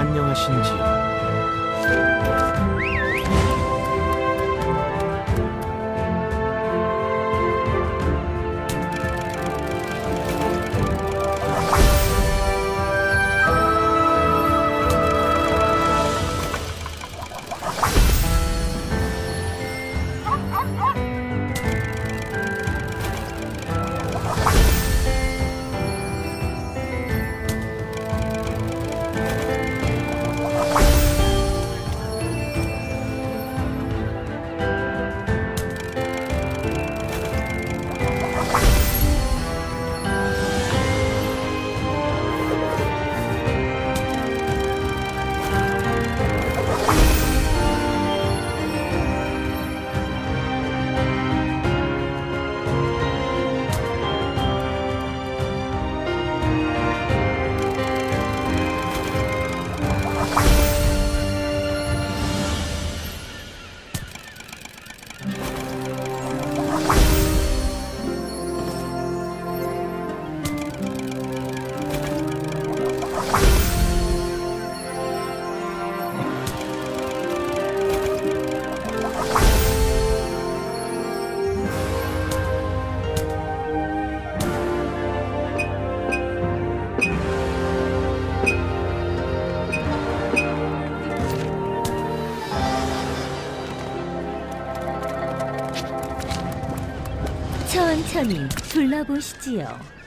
안녕하신지요? 천천히 둘러보시지요.